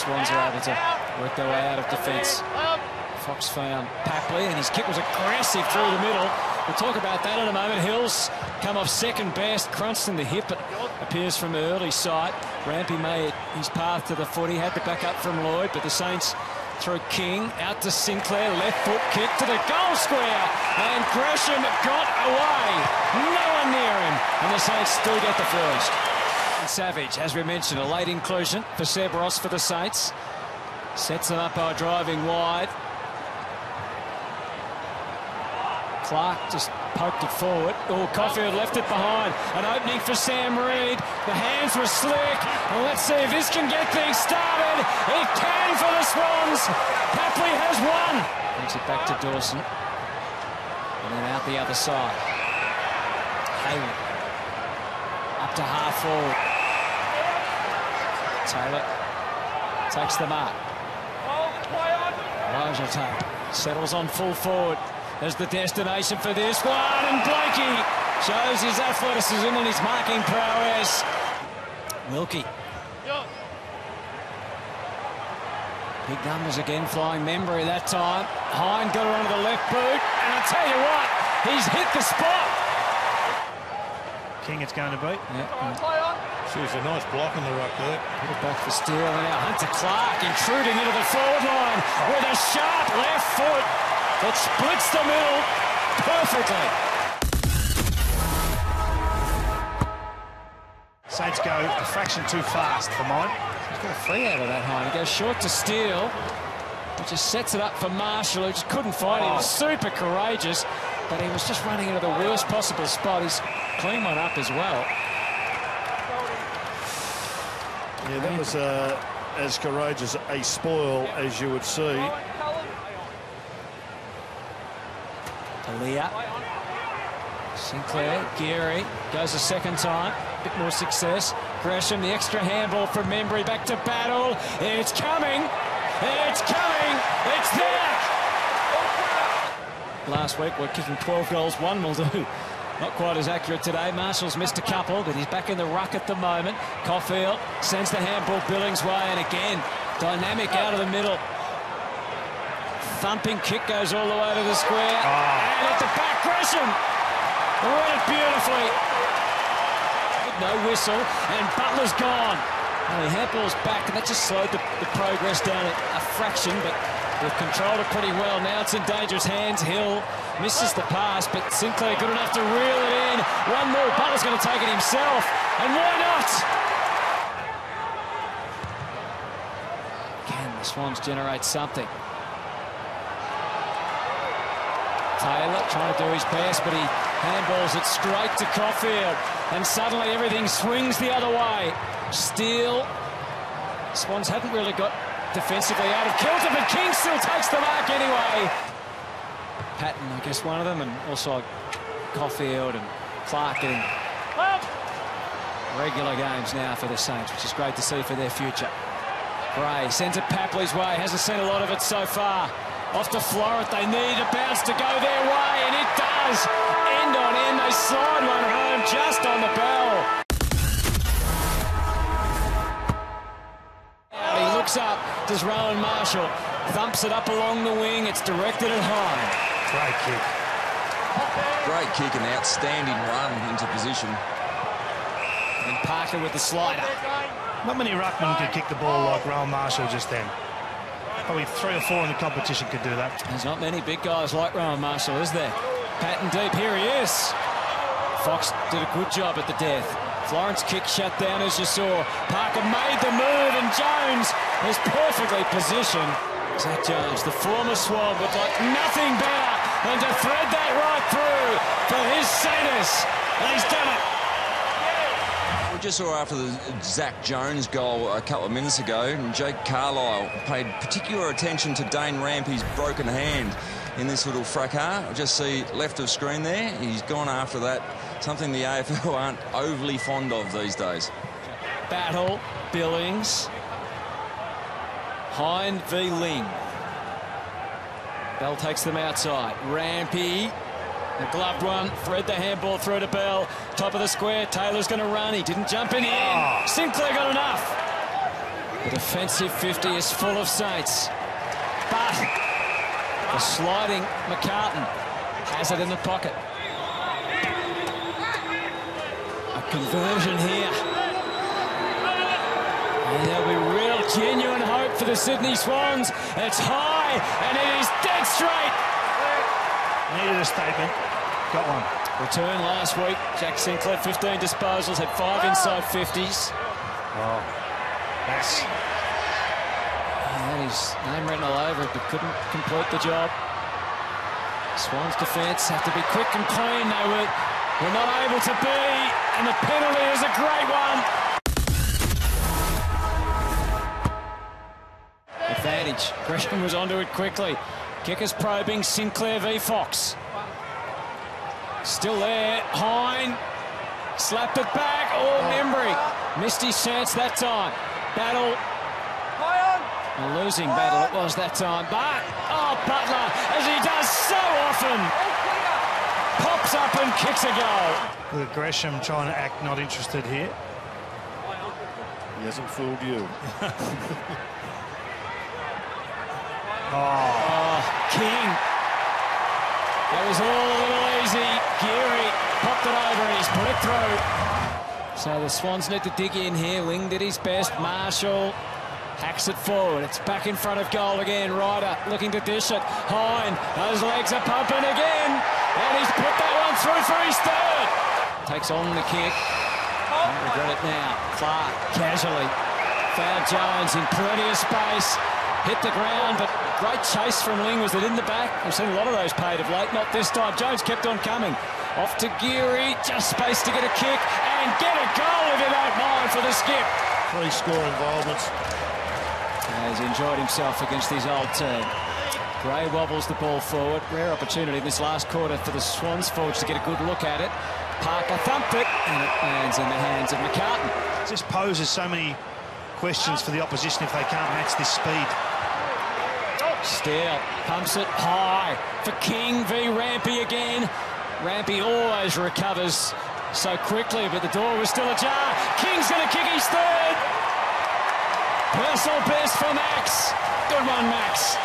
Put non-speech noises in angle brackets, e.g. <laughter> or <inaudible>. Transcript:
Swans are able to work their way out of defence. Fox found Papley, and his kick was aggressive through the middle. We'll talk about that in a moment. Hills come off second best, crunched in the hip. It appears from early sight. Rampe made his path to the foot. He had to back up from Lloyd, but the Saints through King, out to Sinclair, left foot kick to the goal square, and Gresham got away. No one near him, and the Saints still get the first. And Savage, as we mentioned, a late inclusion for Seb Ross for the Saints. Sets them up by driving wide. Clark just poked it forward. Oh, Coffield left it behind. An opening for Sam Reid. The hands were slick. And let's see if this can get things started. It can for the Swans. Papley has won. Brings it back to Dawson. And then out the other side. Hayward. Up to half forward. Taylor takes the mark. Rajata settles on full forward as the destination for this one. And Blakey shows his athleticism and his marking prowess. Wilkie. Big numbers again, flying Membrey that time. Hine got her onto the left boot. And I tell you what, he's hit the spot. King it's going to be. Yeah. She's a nice block in the ruck there. Put it back for Steele. And now Hunter Clark intruding into the forward line with a sharp left foot that splits the middle perfectly. Saints go a fraction too fast for mine. He's got a free out of that high. He goes short to Steele, which just sets it up for Marshall, who just couldn't find him. He oh. super courageous, but he was just running into the worst possible spot. He's clean one up as well. Yeah, that was uh, as courageous a spoil as you would see. Aliir. Sinclair, Geary goes a second time. A bit more success. Gresham, the extra handball from Membrey back to battle. It's coming. It's coming. It's there. Last week we're kicking 12 goals. One will do. Not quite as accurate today. Marshall's missed a couple, but he's back in the ruck at the moment. Coffield sends the handball Billings' way, and again, dynamic out of the middle. Thumping kick goes all the way to the square. Oh. And at the back, Gresham read it beautifully. No whistle, and Butler's gone. Oh, the handball's back, and that just slowed the, the progress down a, a fraction, but they've controlled it pretty well. Now it's in dangerous hands. Hill misses the pass, but Sinclair good enough to reel it in. One more, Butler's going to take it himself, and why not? Can the Swans generate something? Taylor trying to do his best, but he handballs it straight to Coffield. And suddenly everything swings the other way. Steele. Swans hadn't really got defensively out of kilter, but King still takes the mark anyway. Paton, I guess, one of them, and also Coffield and Clark getting regular games now for the Saints, which is great to see for their future. Gray sends it Papley's way, hasn't seen a lot of it so far. Off to Florent, they need a bounce to go their way, and it does. End on end, they slide one home just on the bell. He looks up, does Rowan Marshall, thumps it up along the wing, it's directed at home. Great kick. Great kick and outstanding run into position. And Parker with the slider. Not many ruckmen could kick the ball like Rowan Marshall just then. Probably three or four in the competition could do that. There's not many big guys like Rowan Marshall, is there? Paton deep, here he is. Fox did a good job at the death. Florent's kick shut down as you saw. Parker made the move and Jones is perfectly positioned. Zach Jones, the former Swan, would like nothing better than to thread that right through for his Saints. And he's done it. We just saw after the Zach Jones goal a couple of minutes ago, and Jake Carlisle paid particular attention to Dane Rampe's broken hand in this little fracas. I just see left of screen there. He's gone after that, something the AFL <laughs> aren't overly fond of these days. Battle, Billings. Hind v Ling. Bell takes them outside. Rampe. The gloved one. Thread the handball through to Bell. Top of the square. Taylor's going to run. He didn't jump in. Oh. Sinclair got enough. The defensive 50 is full of Saints. But the sliding McCartin has it in the pocket. A conversion here. And there'll be genuine hope for the Sydney Swans. It's high and it is dead straight. Needed a statement. Got one. Return last week. Jack Sinclair, 15 disposals, had five inside 50s. Oh, that's Had his name written all over it, but couldn't complete the job. Swans defence have to be quick and clean. They were, were not able to be, and the penalty is a great one. Advantage. Gresham was onto it quickly. Kickers probing Sinclair v Fox. Still there. Hine slapped it back. Oh, Membrey missed his chance that time. Battle. A losing battle it was that time. But, oh, Butler, as he does so often, pops up and kicks a goal. with Gresham trying to act not interested here. He hasn't fooled you. <laughs> Oh, King. That was all a little easy. Geary popped it over and he's put it through. So the Swans need to dig in here. Wing did his best. Marshall hacks it forward. It's back in front of goal again. Ryder looking to dish it. Hine, those legs are pumping again. And he's put that one through for his third. Takes on the kick. Don't regret it now. Clark casually found Jones in plenty of space. Hit the ground, but great chase from Ling. Was it in the back? We've seen a lot of those paid of late. Not this time. Jones kept on coming. Off to Geary. Just space to get a kick and get a goal if you don't mind for the skip. Three score involvements. He's enjoyed himself against his old team. Gray wobbles the ball forward. Rare opportunity in this last quarter for the Swans forwards to get a good look at it. Parker thumped it and it lands in the hands of McCartin. This poses so many questions for the opposition if they can't match this speed. Steele pumps it high for King v Rampe again. Rampe always recovers so quickly, but the door was still ajar. King's going to kick his third. Personal best for Max. Good one, Max.